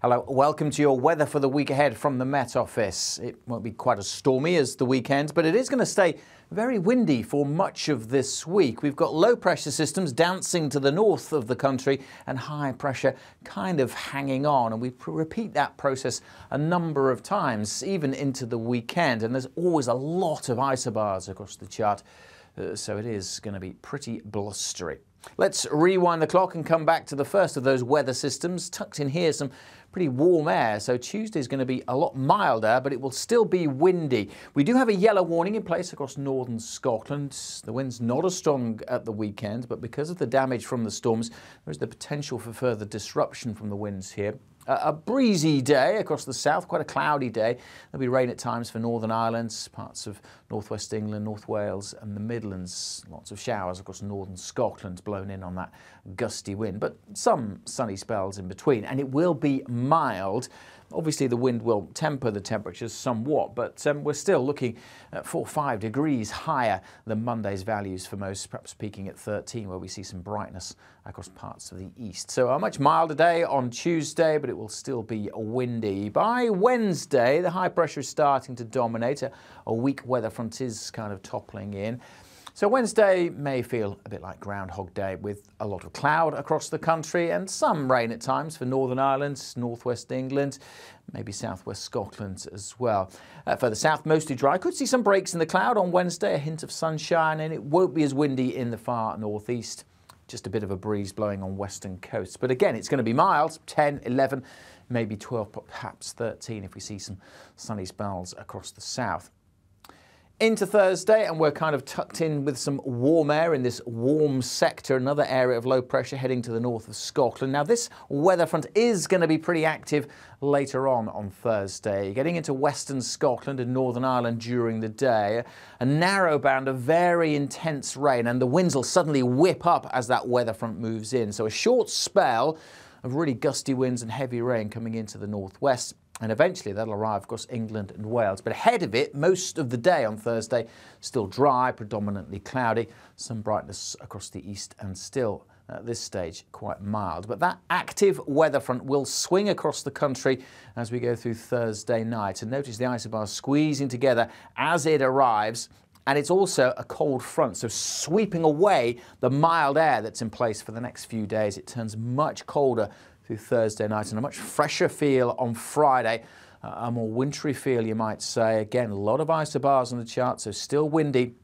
Hello, welcome to your weather for the week ahead from the Met Office. It won't be quite as stormy as the weekend, but it is going to stay very windy for much of this week. We've got low pressure systems dancing to the north of the country and high pressure kind of hanging on. And we repeat that process a number of times, even into the weekend. And there's always a lot of isobars across the chart. Uh, so it is going to be pretty blustery. Let's rewind the clock and come back to the first of those weather systems. Tucked in here, some pretty warm air. So Tuesday is going to be a lot milder, but it will still be windy. We do have a yellow warning in place across northern Scotland. The wind's not as strong at the weekend, but because of the damage from the storms, there is the potential for further disruption from the winds here a breezy day across the south, quite a cloudy day. There'll be rain at times for Northern Ireland, parts of northwest England, North Wales and the Midlands. Lots of showers across northern Scotland blown in on that gusty wind, but some sunny spells in between. And it will be mild. Obviously, the wind will temper the temperatures somewhat, but um, we're still looking at 4 or 5 degrees higher than Monday's values for most, perhaps peaking at 13, where we see some brightness across parts of the east. So a much milder day on Tuesday, but it will still be windy. By Wednesday, the high pressure is starting to dominate. A, a weak weather front is kind of toppling in. So Wednesday may feel a bit like Groundhog Day with a lot of cloud across the country and some rain at times for Northern Ireland, northwest England, maybe southwest Scotland as well. Uh, further south, mostly dry. Could see some breaks in the cloud on Wednesday, a hint of sunshine, and it won't be as windy in the far northeast. Just a bit of a breeze blowing on western coasts. But again, it's going to be mild, 10, 11, maybe 12, perhaps 13 if we see some sunny spells across the south into Thursday, and we're kind of tucked in with some warm air in this warm sector, another area of low pressure heading to the north of Scotland. Now, this weather front is going to be pretty active later on on Thursday, getting into western Scotland and Northern Ireland during the day. A narrow band of very intense rain, and the winds will suddenly whip up as that weather front moves in. So, a short spell of really gusty winds and heavy rain coming into the northwest. And eventually that'll arrive across England and Wales. But ahead of it, most of the day on Thursday, still dry, predominantly cloudy, some brightness across the east and still at this stage quite mild. But that active weather front will swing across the country as we go through Thursday night. And notice the isobars squeezing together as it arrives. And it's also a cold front, so sweeping away the mild air that's in place for the next few days. It turns much colder through Thursday night and a much fresher feel on Friday. Uh, a more wintry feel, you might say. Again, a lot of isobars on the chart, so still windy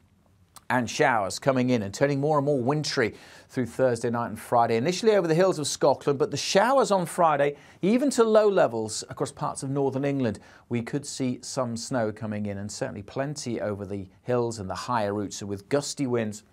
and showers coming in and turning more and more wintry through Thursday night and Friday. Initially over the hills of Scotland, but the showers on Friday, even to low levels across parts of northern England, we could see some snow coming in and certainly plenty over the hills and the higher routes so with gusty winds.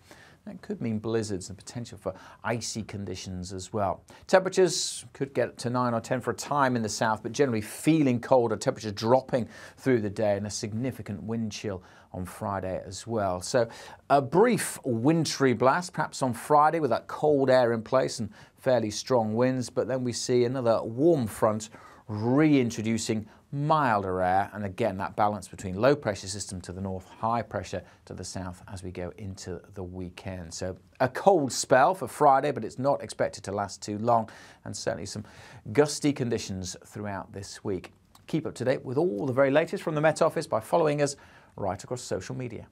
That could mean blizzards and potential for icy conditions as well. Temperatures could get to 9 or 10 for a time in the south, but generally feeling colder, temperatures dropping through the day and a significant wind chill on Friday as well. So a brief wintry blast, perhaps on Friday with that cold air in place and fairly strong winds, but then we see another warm front reintroducing milder air and again that balance between low pressure system to the north, high pressure to the south as we go into the weekend. So a cold spell for Friday but it's not expected to last too long and certainly some gusty conditions throughout this week. Keep up to date with all the very latest from the Met Office by following us right across social media.